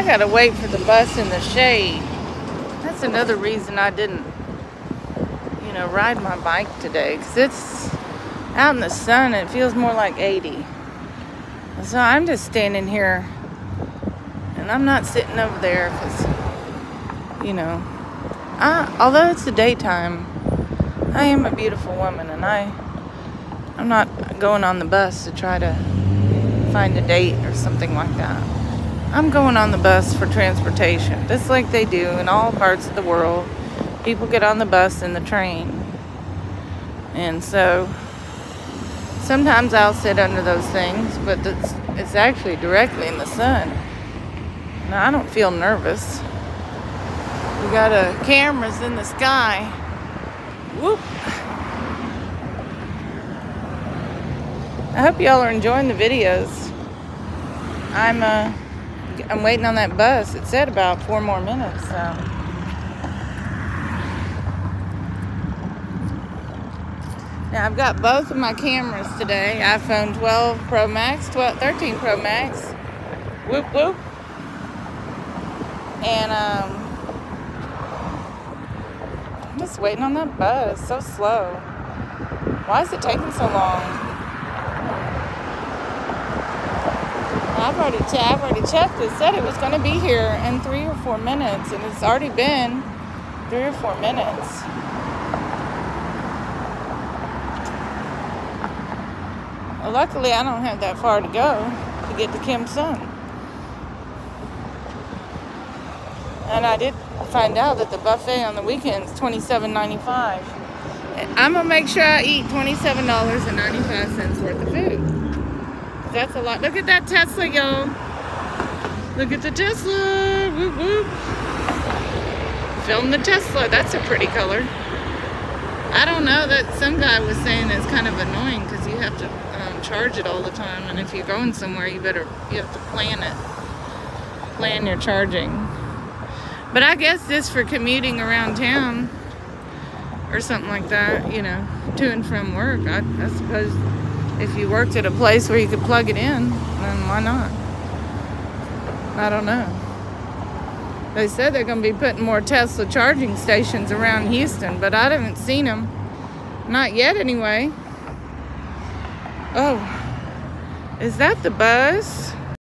I gotta wait for the bus in the shade. That's another reason I didn't, you know, ride my bike today. Because it's out in the sun it feels more like 80. So I'm just standing here and I'm not sitting over there because, you know, I, although it's the daytime, I am a beautiful woman and I, I'm not going on the bus to try to find a date or something like that. I'm going on the bus for transportation, just like they do in all parts of the world. People get on the bus and the train. And so sometimes I'll sit under those things, but it's, it's actually directly in the sun. Now, I don't feel nervous. We got uh, cameras in the sky. Whoop. I hope y'all are enjoying the videos. I'm uh, I'm waiting on that bus. It said about four more minutes, so. Now I've got both of my cameras today. iPhone 12 Pro Max, 12, 13 Pro Max. Whoop whoop. And um, I'm just waiting on that bus. So slow. Why is it taking so long? I've already, che- I've already checked. It said it was going to be here in three or four minutes, and it's already been three or four minutes. Well, luckily, I don't have that far to go to get to Kim Son. And I did find out that the buffet on the weekends twenty-seven ninety-five. I'm gonna make sure I eat twenty-seven dollars and ninety-five cents worth of food. That's a lot. Look at that Tesla, y'all. Look at the Tesla. Whoop whoop. Film the Tesla. That's a pretty color. I don't know that some guy was saying it's kind of annoying because you have to um, charge it all the time, and if you're going somewhere, you better you have to plan it, plan your charging. But I guess this for commuting around town or something like that, you know, to and from work. I, I suppose if you worked at a place where you could plug it in, then why not? I don't know. They said they're going to be putting more Tesla charging stations around Houston, but I haven't seen them. Not yet, anyway. Oh, is that the bus?